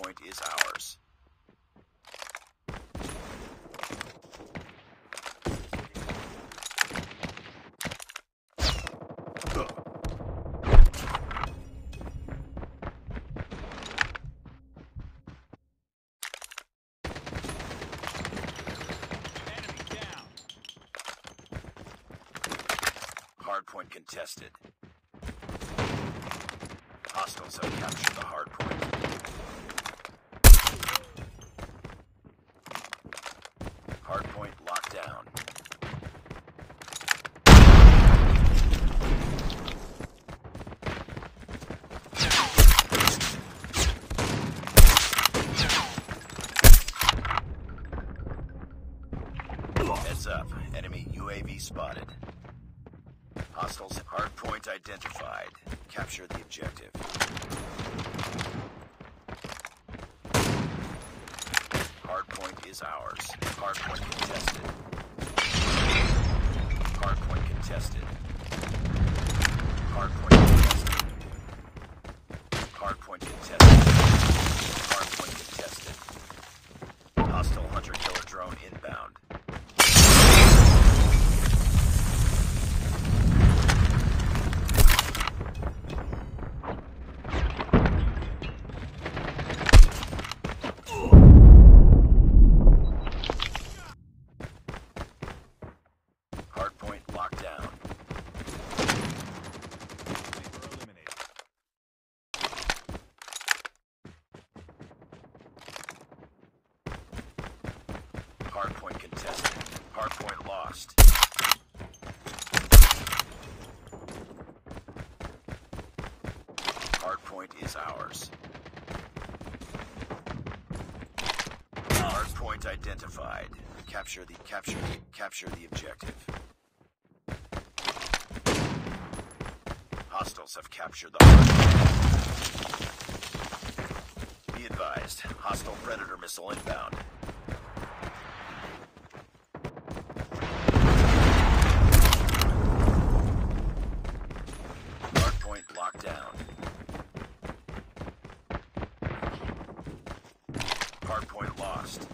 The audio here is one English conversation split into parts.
Hardpoint is ours. Hardpoint contested. Hostiles have captured the hardpoint. Hardpoint locked down. Heads up. Enemy UAV spotted. Hostiles hardpoint identified. Capture the objective. Hardpoint is ours. Hardpoint contested. Hardpoint contested. Hardpoint contested. Hardpoint contested. Contested. Hardpoint lost. Hardpoint is ours. Hardpoint identified. Capture the capture the capture the objective. Hostiles have captured the hardpoint. Be advised, hostile predator missile inbound. Hardpoint locked down. Hardpoint lost.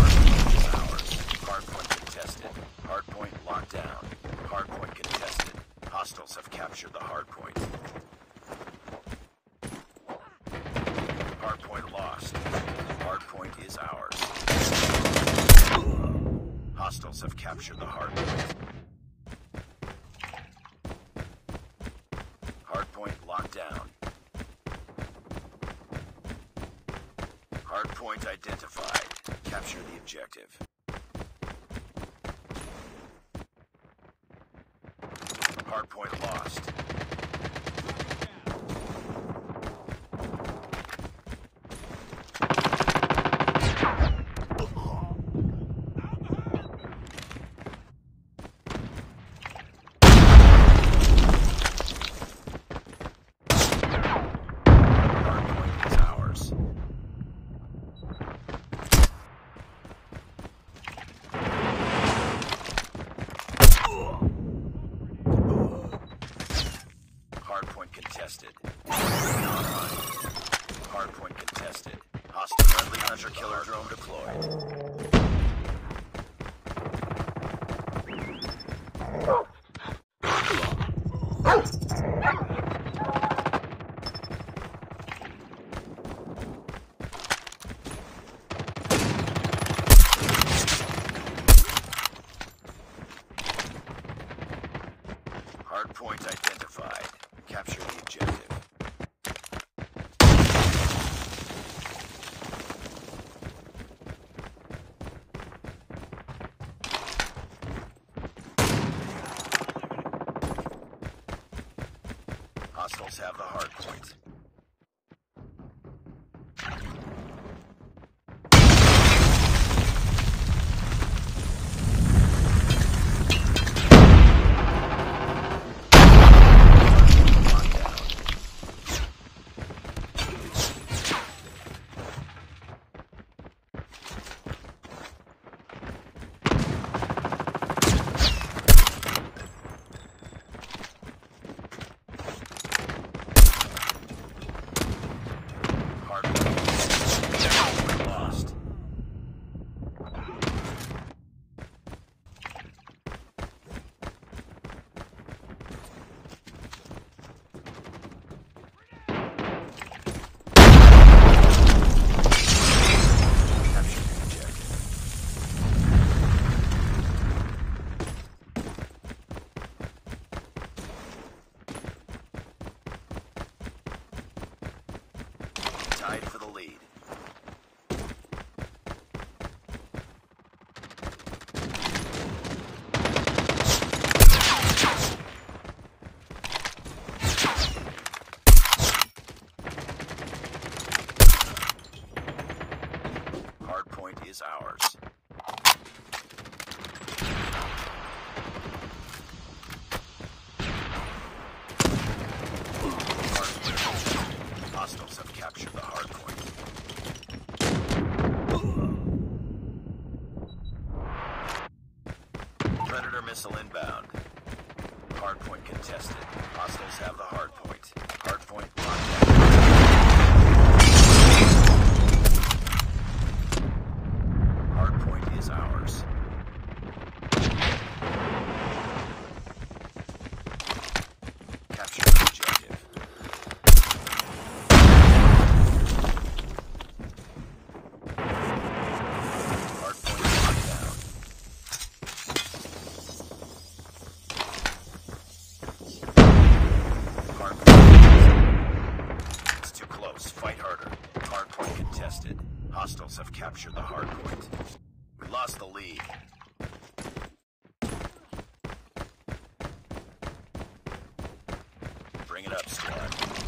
Hardpoint is ours. Hardpoint contested. Hardpoint locked down. Hardpoint contested. Hostiles have captured the hardpoint. Hardpoint lost. Hardpoint is ours. Hostiles have captured the hardpoint. Hardpoint locked down. Hardpoint identified. Capture the objective. Hardpoint lost. Hardpoint is ours. Hardpoint contested. Hardpoint contested. Hostile friendly killer drone deployed. Hardpoint identified. Capture the objective. Have the hardpoint. Lockdown. is ours. Capture the objective. Fight harder. Hardpoint contested. Hostiles have captured the hardpoint. We lost the lead. up, squad.